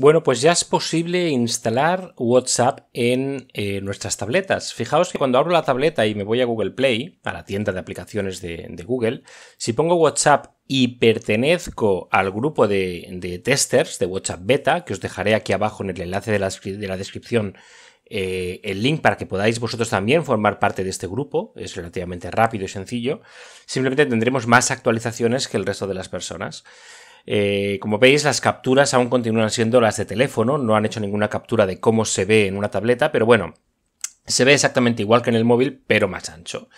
Bueno, pues ya es posible instalar WhatsApp en eh, nuestras tabletas. Fijaos que cuando abro la tableta y me voy a Google Play, a la tienda de aplicaciones de, Google, si pongo WhatsApp y pertenezco al grupo de, testers de WhatsApp Beta, que os dejaré aquí abajo en el enlace de la, descripción eh, el link para que podáis vosotros también formar parte de este grupo, es relativamente rápido y sencillo, simplemente tendremos más actualizaciones que el resto de las personas. Eh, como veis, las capturas aún continúan siendo las de teléfono, no han hecho ninguna captura de cómo se ve en una tableta, pero bueno, se ve exactamente igual que en el móvil, pero más ancho.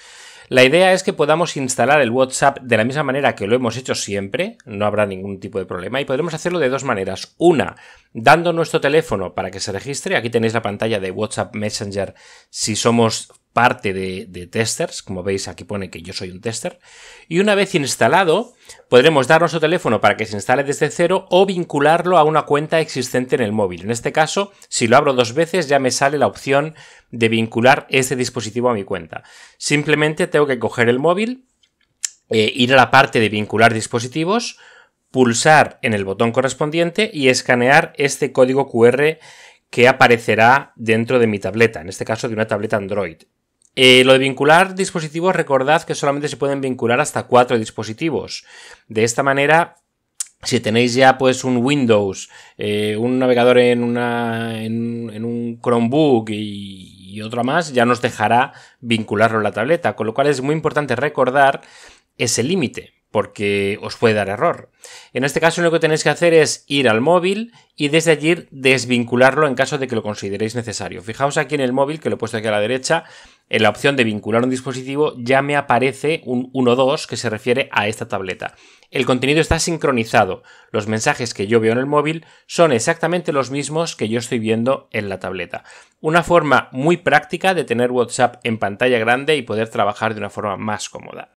La idea es que podamos instalar el WhatsApp de la misma manera que lo hemos hecho siempre, no habrá ningún tipo de problema, y podremos hacerlo de dos maneras. Una, dando nuestro teléfono para que se registre, aquí tenéis la pantalla de WhatsApp Messenger si somos parte de, testers, como veis aquí pone que yo soy un tester, y una vez instalado podremos dar nuestro teléfono para que se instale desde cero o vincularlo a una cuenta existente en el móvil. En este caso, si lo abro dos veces ya me sale la opción de vincular este dispositivo a mi cuenta. Simplemente tengo que coger el móvil, eh, ir a la parte de vincular dispositivos, pulsar en el botón correspondiente y escanear este código QR que aparecerá dentro de mi tableta, en este caso de una tableta Android. Eh, lo de vincular dispositivos, recordad que solamente se pueden vincular hasta cuatro dispositivos. De esta manera, si tenéis ya pues un Windows, eh, un navegador en, una, en, un Chromebook y, y otro más, ya nos dejará vincularlo a la tableta. Con lo cual es muy importante recordar ese límite porque os puede dar error. En este caso lo que tenéis que hacer es ir al móvil y desde allí desvincularlo en caso de que lo consideréis necesario. Fijaos aquí en el móvil, que lo he puesto aquí a la derecha, en la opción de vincular un dispositivo ya me aparece un 1.2 que se refiere a esta tableta. El contenido está sincronizado. Los mensajes que yo veo en el móvil son exactamente los mismos que yo estoy viendo en la tableta. Una forma muy práctica de tener WhatsApp en pantalla grande y poder trabajar de una forma más cómoda.